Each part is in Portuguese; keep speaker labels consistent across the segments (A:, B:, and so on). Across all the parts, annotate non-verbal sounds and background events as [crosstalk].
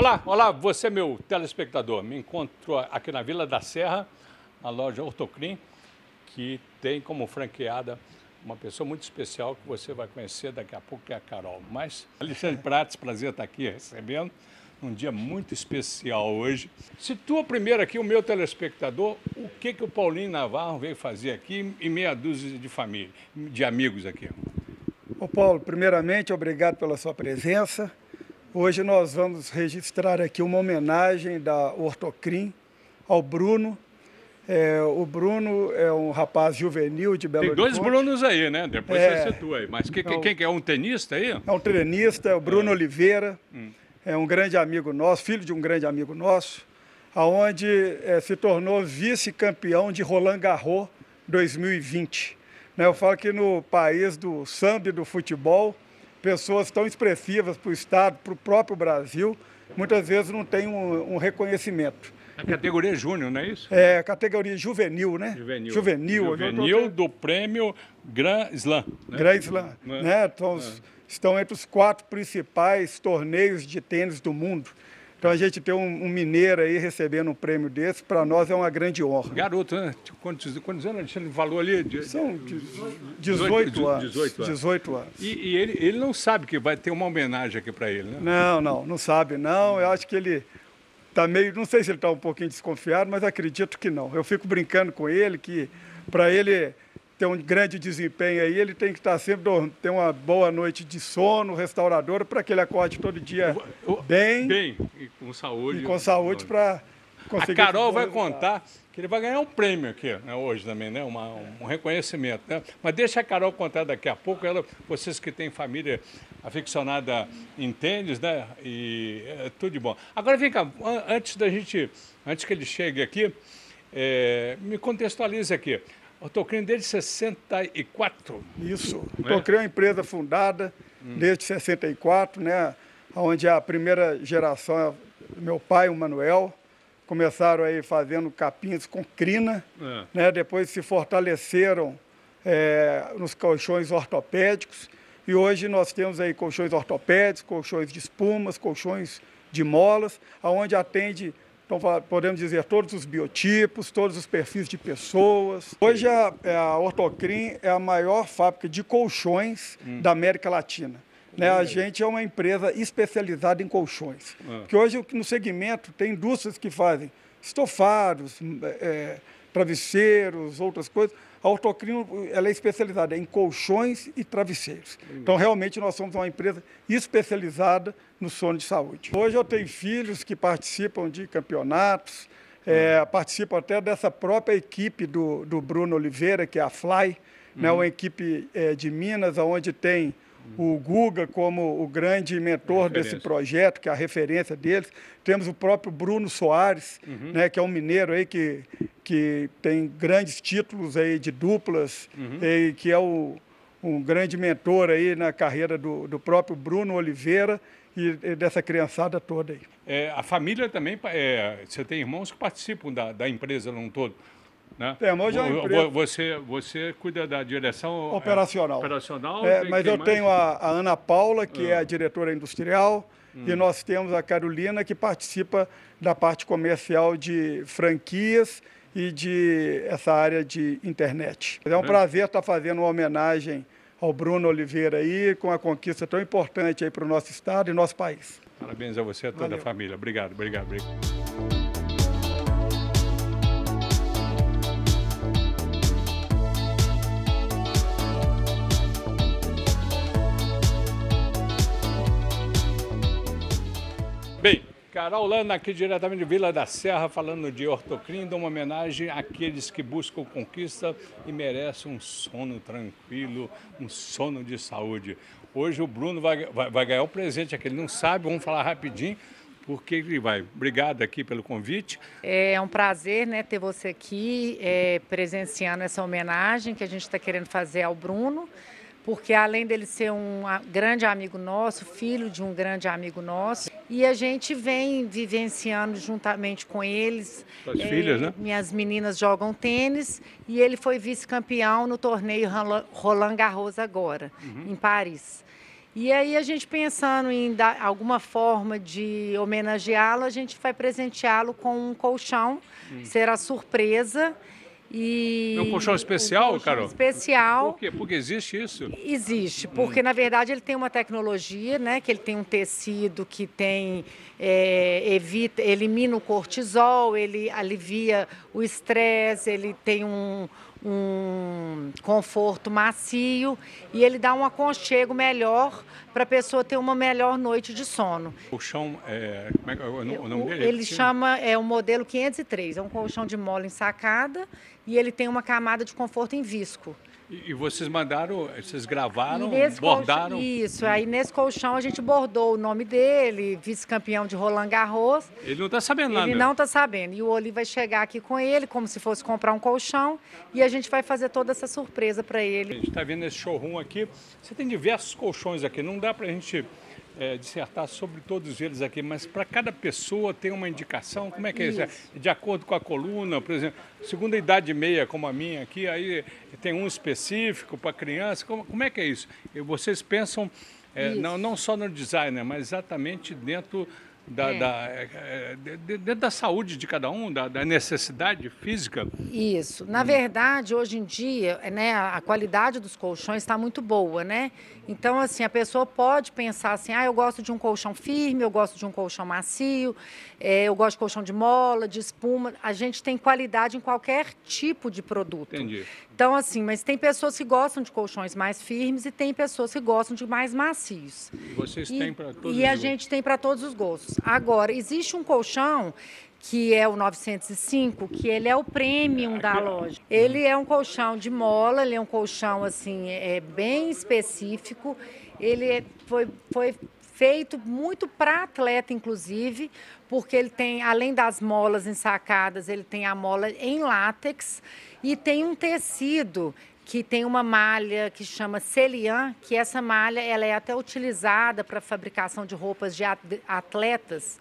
A: Olá, olá, você meu telespectador. Me encontro aqui na Vila da Serra, na loja Ortocrim, que tem como franqueada uma pessoa muito especial que você vai conhecer daqui a pouco, que é a Carol. Mas, Alexandre [laughs] Prates, prazer estar aqui recebendo. Um dia muito especial hoje. Situa primeiro aqui o meu telespectador o que, que o Paulinho Navarro veio fazer aqui e meia dúzia de família, de amigos aqui.
B: Ô Paulo, primeiramente, obrigado pela sua presença. Hoje nós vamos registrar aqui uma homenagem da Ortocrim ao Bruno. É, o Bruno é um rapaz juvenil de Belo
A: Tem dois
B: Horizonte.
A: Brunos aí, né? Depois
B: É.
A: você situa aí. Mas que, que-
B: Então-
A: quem que é? Um tenista aí?
B: É um treinista, é o Bruno Oliveira, é um grande amigo nosso, filho de um grande amigo nosso, aonde eh, se tornou vice-campeão de Roland Garros 2020. Né, eu falo que no país do samba e do futebol, pessoas tão expressivas para o Estado, para o próprio Brasil, muitas vezes não têm um, um reconhecimento.
A: A categoria júnior, não é isso?
B: É categoria juvenil, né?
A: Juvenil.
B: Juvenil.
A: Juvenil do prêmio Grand Slam. né?
B: Grand Slam,
A: Né?
B: né? Então, os- estão entre os quatro principais torneios de tênis do mundo. Então a gente ter um, um mineiro aí recebendo um prêmio desse, para nós é uma grande honra.
A: Garoto, né? Quantos, quantos anos Alexandre falou ali? De-
B: São de-
A: 18
B: 18 anos.
A: 18 anos.
B: 18 anos.
A: E, e ele, ele não sabe que vai ter uma homenagem aqui para ele, né?
B: Não, não, não sabe não. Eu acho que ele está meio, não sei se ele está um pouquinho desconfiado, mas acredito que não. Eu fico brincando com ele que para ele ter um grande desempenho aí, ele tem que estar sempre dor- ter uma boa noite de sono, restauradora, para que ele acorde todo dia
A: Eu-
B: bem,
A: Bem, e com saúde.
B: e com saúde para
A: A
B: conseguir.
A: Carol
B: esse bom
A: vai contar que ele vai ganhar um prêmio aqui né, hoje também, né? Uma- um reconhecimento. Né? Mas deixa a Carol contar daqui a pouco. Ela, vocês que têm família aficionada em tênis, né? E é tudo de bom. Agora vem cá, an- antes da gente, antes que ele chegue aqui, é, me contextualize aqui. O Tocrim desde 64.
B: Isso.
A: É?
B: Então, criou uma empresa fundada desde 64, né? Onde a primeira geração, meu pai, o Manuel, começaram aí fazendo capins com crina,
A: É.
B: né? Depois se fortaleceram eh, nos colchões ortopédicos e hoje nós temos aí colchões ortopédicos, colchões de espumas, colchões de molas, aonde atende então, podemos dizer, todos os biotipos, todos os perfis de pessoas. Hoje, a, é, a Ortocrim é a maior fábrica de colchões da América Latina. Né? A gente é uma empresa especializada em colchões. Porque hoje, no segmento, tem indústrias que fazem estofados, hum, é, travesseiros, outras coisas. A Ortocrim ela é especializada em colchões e travesseiros. Então, realmente, nós somos uma empresa especializada no sono de saúde. Hoje eu tenho filhos que participam de campeonatos, é, participam até dessa própria equipe do, do Bruno Oliveira, que é a Fly, né, uma equipe é, de Minas, onde tem o Guga como o grande mentor desse projeto, que é a referência deles. Temos o próprio Bruno Soares,
A: Uhum.
B: né, que é um mineiro aí que, que tem grandes títulos aí de duplas,
A: Uhum.
B: e que é o, um grande mentor aí na carreira do, do próprio Bruno Oliveira e, e dessa criançada toda aí.
A: É, a família também, é, você tem irmãos que participam da, da empresa num todo. Né?
B: Temos, hoje é uma empresa-
A: vo- Você, você cuida da direção é,
B: Operacional.
A: operacional
B: É, mas eu
A: mais? Ah.
B: tenho a, a Ana Paula, que é a diretora industrial,
A: Hum.
B: e nós temos a Carolina, que participa da parte comercial de franquias e de essa área de internet. É um prazer estar fazendo uma homenagem ao Bruno Oliveira aí, com a conquista tão importante aí para o nosso estado e nosso país.
A: Parabéns a você e a toda a
B: Valeu.
A: família. Obrigado, obrigado, obrigado. Carol Lana aqui diretamente de Vila da Serra, falando de Ortocrim, dá uma homenagem àqueles que buscam conquista e merecem um sono tranquilo, um sono de saúde. Hoje o Bruno vai, vai, vai ganhar o presente aqui, ele não sabe, vamos falar rapidinho, porque ele vai. Obrigado aqui pelo convite.
C: É um prazer né, ter você aqui é, presenciando essa homenagem que a gente está querendo fazer ao Bruno, porque além dele ser um grande amigo nosso, filho de um grande amigo nosso, e a gente vem vivenciando juntamente com eles.
A: Suas filhas, né?
C: Minhas meninas jogam tênis e ele foi vice-campeão no torneio Roland- Garros agora,
A: Uhum.
C: em Paris. E aí a gente pensando em dar alguma forma de homenageá-lo, a gente vai presenteá-lo com um colchão, hum. será surpresa. E
A: é um colchão especial, um colchão Carol?
C: especial.
A: Por quê? Porque existe isso?
C: Existe, porque hum. na verdade ele tem uma tecnologia, né? Que ele tem um tecido que tem é, evita, elimina o cortisol, ele alivia o estresse, ele tem um, um conforto macio e ele dá um aconchego melhor para a pessoa ter uma melhor noite de sono.
A: O colchão, é, como é, é o nome dele?
C: Ele chama, é o modelo 503, é um colchão de mola ensacada e ele tem uma camada de conforto em visco.
A: E, vocês mandaram, vocês gravaram, bordaram?
C: Colchão, isso, aí nesse colchão a gente bordou o nome dele, vice-campeão de Roland Garros.
A: Ele não está sabendo nada.
C: Ele não está sabendo. E o Oli vai chegar aqui com ele, como se fosse comprar um colchão, e a gente vai fazer toda essa surpresa para ele.
A: A gente está vendo esse showroom aqui. Você tem diversos colchões aqui, não dá para a gente é, dissertar sobre todos eles aqui, mas para cada pessoa tem uma indicação? Como é que é isso? isso? De acordo com a coluna, por exemplo, segunda idade meia, como a minha aqui, aí tem um específico para criança. Como, como é que é isso? E vocês pensam é, não, não só no designer, mas exatamente dentro da, é. da, é, é da saúde de cada um, da, da, necessidade física?
C: Isso. Na verdade, hoje em dia, né, a qualidade dos colchões está muito boa, né? Então, assim, a pessoa pode pensar assim, ah, eu gosto de um colchão firme, eu gosto de um colchão macio, é, eu gosto de colchão de mola, de espuma. A gente tem qualidade em qualquer tipo de produto.
A: Entendi.
C: Então, assim, mas tem pessoas que gostam de colchões mais firmes e tem pessoas que gostam de mais macios.
A: E vocês têm para todos
C: E a gente tem para todos os gostos. Agora, existe um colchão que é o 905, que ele é o premium da loja. Ele é um colchão de mola, ele é um colchão assim, é bem específico. Ele é, foi, foi feito muito para atleta, inclusive, porque ele tem, além das molas ensacadas, ele tem a mola em látex e tem um tecido que tem uma malha que chama Celian, que essa malha ela é até utilizada para fabricação de roupas de atletas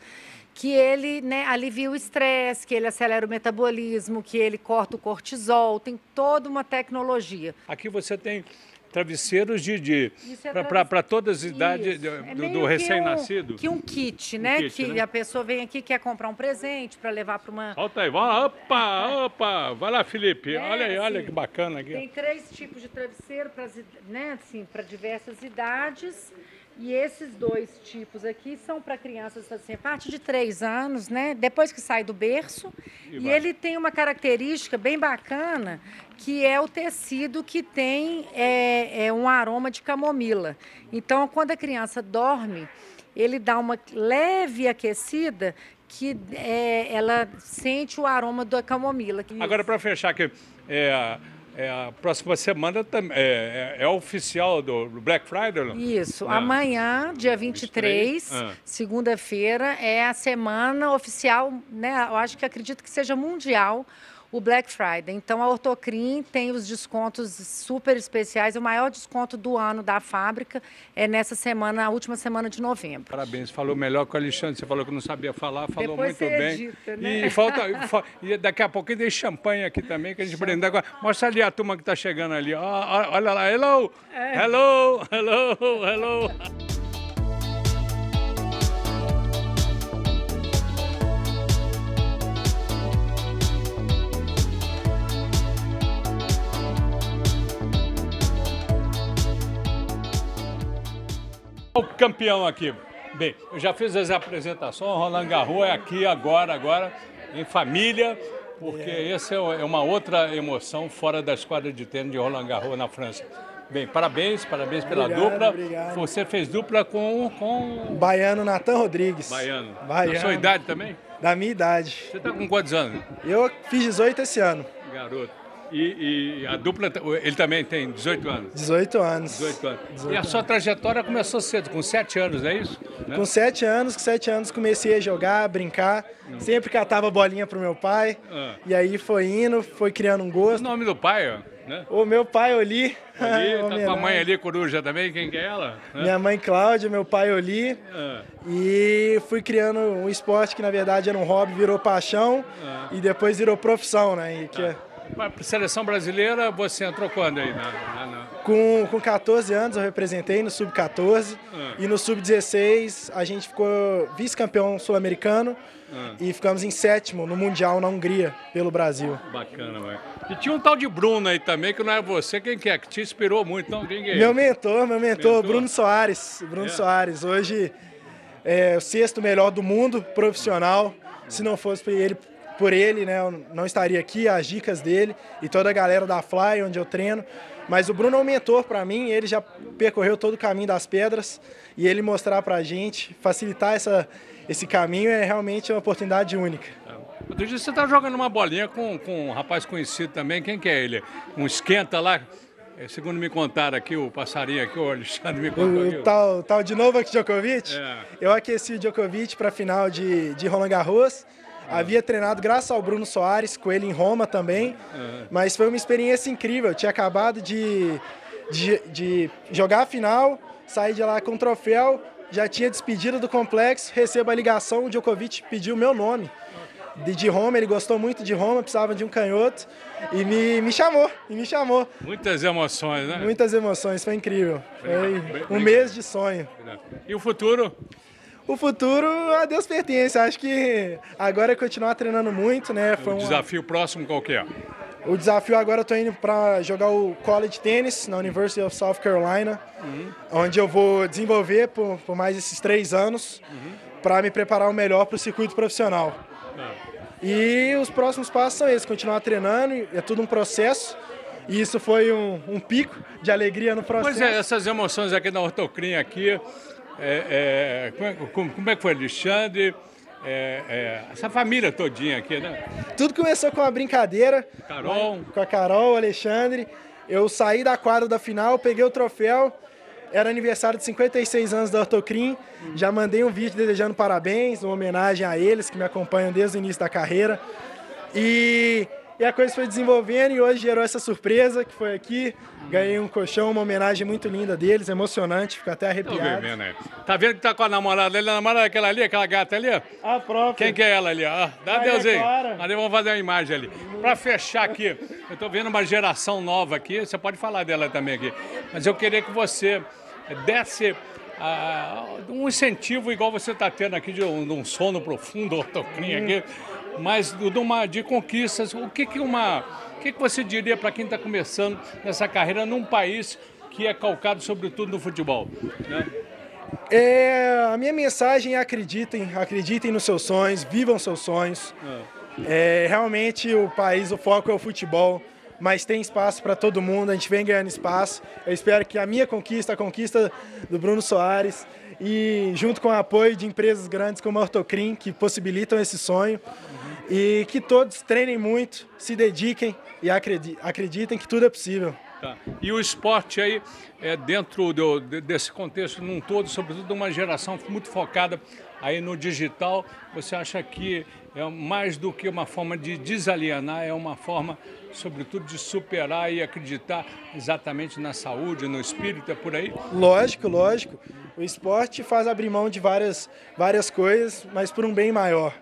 C: que ele né, alivia o estresse, que ele acelera o metabolismo, que ele corta o cortisol, tem toda uma tecnologia.
A: Aqui você tem travesseiros de, de é para todas as idades do, é do recém-nascido.
C: Que, um, que um kit, né? Um kit, que né? a pessoa vem aqui quer comprar um presente para levar para uma.
A: Volta aí, vai lá, opa, [laughs] opa, vai lá, Felipe. É, olha aí, assim, olha que bacana aqui.
C: Tem três tipos de travesseiro para né, assim, diversas idades. E esses dois tipos aqui são para crianças assim, a partir de três anos, né? Depois que sai do berço. E, e ele tem uma característica bem bacana, que é o tecido que tem é, é um aroma de camomila. Então, quando a criança dorme, ele dá uma leve aquecida que é, ela sente o aroma da camomila.
A: Agora, para fechar aqui, é, é, a próxima semana é, é, é oficial do Black Friday? Não?
C: Isso. Não. Amanhã, dia 23, ah. segunda-feira, é a semana oficial, né? Eu acho que acredito que seja mundial o Black Friday. Então, a Ortocrim tem os descontos super especiais. O maior desconto do ano da fábrica é nessa semana, a última semana de novembro.
A: Parabéns, falou melhor que o Alexandre. Você falou que não sabia falar, falou
C: Depois
A: muito bem.
C: Edita, né?
A: E, falta, e daqui a pouco tem champanhe aqui também, que a gente brinde agora. Mostra ali a turma que está chegando ali. Olha lá, hello, é. hello, hello, hello. O campeão aqui. Bem, eu já fiz as apresentações, Roland Garros é aqui agora, agora, em família, porque é. essa é uma outra emoção fora da esquadra de tênis de Roland Garros na França. Bem, parabéns, parabéns pela
D: obrigado,
A: dupla.
D: Obrigado.
A: Você fez dupla com, com...
D: Baiano Natan Rodrigues.
A: Baiano. Baiano. Da sua idade também?
D: Da minha idade.
A: Você está com quantos anos?
D: Eu fiz 18 esse ano.
A: Garoto. E, e, a dupla, ele também tem 18 anos?
D: 18 anos.
A: 18 anos. 18 e a sua trajetória começou cedo, com 7 anos, não é isso?
D: Né? Com 7 anos, com 7 anos comecei a jogar, a brincar. Não. Sempre catava bolinha pro meu pai. Ah. E aí foi indo, foi criando um gosto.
A: O nome do pai, ó. Né?
D: O meu pai, Oli. [laughs]
A: Oli, [laughs] tá a mãe ali, coruja também, quem que é ela?
D: Né? Minha mãe, Cláudia, meu pai, Oli. Ah. E fui criando um esporte que, na verdade, era um hobby, virou paixão. Ah. E depois virou profissão, né? E que...
A: Tá. Para seleção brasileira, você entrou quando aí? Na, na, na...
D: Com, com 14 anos eu representei no Sub-14
A: Ah.
D: e no Sub-16 a gente ficou vice-campeão sul-americano
A: Ah.
D: e ficamos em sétimo no Mundial na Hungria, pelo Brasil.
A: Bacana, velho. E tinha um tal de Bruno aí também, que não é você, quem que é? Que te inspirou muito, não? Quem que é?
D: Meu mentor, meu mentor,
A: Mentor?
D: Bruno Soares. Bruno
A: É.
D: Soares, hoje é o sexto melhor do mundo profissional. Se não fosse ele, por ele, né, eu não estaria aqui, as dicas dele e toda a galera da Fly, onde eu treino. Mas o Bruno é um mentor para mim, ele já percorreu todo o caminho das pedras e ele mostrar pra gente, facilitar essa, esse caminho é realmente uma oportunidade única.
A: Outro dia você tá jogando uma bolinha com, com um rapaz conhecido também, quem que é ele? Um esquenta lá, é, segundo me contaram aqui, o passarinho aqui, o Alexandre me contou aqui.
D: O tal, tal de Novak Djokovic,
A: É.
D: eu aqueci o Djokovic para a final de, de Roland Garros. Havia treinado graças ao Bruno Soares, com ele em Roma também. Mas foi uma experiência incrível. Eu tinha acabado de, de, de jogar a final, sair de lá com o troféu, já tinha despedido do complexo, recebo a ligação, o Djokovic pediu meu nome. De, de Roma, ele gostou muito de Roma, precisava de um canhoto e me, me chamou, e me chamou.
A: Muitas emoções, né?
D: Muitas emoções, foi incrível. Foi um mês de sonho.
A: E o futuro?
D: O futuro a Deus pertence. Acho que agora é continuar treinando muito, né? Foi
A: O
D: um-
A: desafio próximo qual que é?
D: O desafio agora eu tô indo para jogar o college tennis na University of South Carolina, onde eu vou desenvolver por, por mais esses três anos para me preparar o melhor para o circuito profissional. E os próximos passos são esses: continuar treinando, é tudo um processo. E isso foi um, um pico de alegria no processo.
A: Pois é, essas emoções aqui na Ortocrim aqui, é, é, como, é, como- como é que foi, Alexandre? É, é, essa família todinha aqui, né?
D: Tudo começou com uma brincadeira.
A: Carol.
D: Com a Carol, o Alexandre. Eu saí da quadra da final, peguei o troféu. Era aniversário de 56 anos da Ortocrim. Já mandei um vídeo desejando parabéns, uma homenagem a eles que me acompanham desde o início da carreira. E, e a coisa foi desenvolvendo e hoje gerou essa surpresa que foi aqui. Ganhei um colchão, uma homenagem muito linda deles, emocionante, fico até
A: Tô
D: arrepiado.
A: vendo aí. Tá vendo que tá com a namorada dele? A namorada daquela ali, aquela gata ali?
D: A própria.
A: Quem que é ela ali? ó? dá
D: Maria
A: Deus aí. Ali vamos fazer uma imagem ali. Para fechar aqui, eu tô vendo uma geração nova aqui, você pode falar dela também aqui. Mas eu queria que você desse ah, um incentivo igual você está tendo aqui de um, de um sono profundo, [laughs] ortocrim aqui, mas de, uma, de conquistas. O que, que uma. O que, que você diria para quem está começando nessa carreira num país que é calcado sobretudo no futebol? né?
D: É, a minha mensagem é acreditem, acreditem nos seus sonhos, vivam seus sonhos. É, realmente o país, o foco é o futebol, mas tem espaço para todo mundo, a gente vem ganhando espaço. Eu espero que a minha conquista, a conquista do Bruno Soares, e junto com o apoio de empresas grandes como a Ortocrim, que possibilitam esse sonho, e que todos treinem muito, se dediquem e acredi- acreditem que tudo é possível.
A: Tá. E o esporte aí, é, dentro do- de- desse contexto num todo, sobretudo de uma geração muito focada aí no digital, você acha que é mais do que uma forma de desalienar, é uma forma, sobretudo, de superar e acreditar exatamente na saúde, no espírito, é por aí?
D: Lógico, lógico. O esporte faz abrir mão de várias, várias coisas, mas por um bem maior.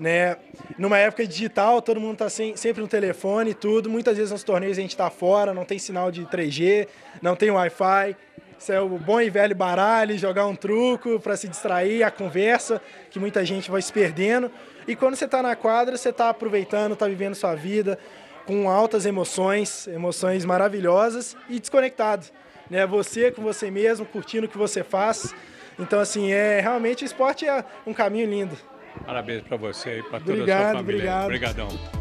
D: Né? Numa época digital, todo mundo está sempre no telefone tudo. Muitas vezes nos torneios a gente está fora, não tem sinal de 3G, não tem Wi-Fi. Isso é o bom e velho baralho, jogar um truco para se distrair, a conversa, que muita gente vai se perdendo. E quando você está na quadra, você está aproveitando, está vivendo sua vida com altas emoções, emoções maravilhosas e desconectado. Né? Você com você mesmo, curtindo o que você faz. Então, assim, é realmente o esporte é um caminho lindo.
A: Parabéns para você e para toda a sua família.
D: obrigado.
A: Obrigadão.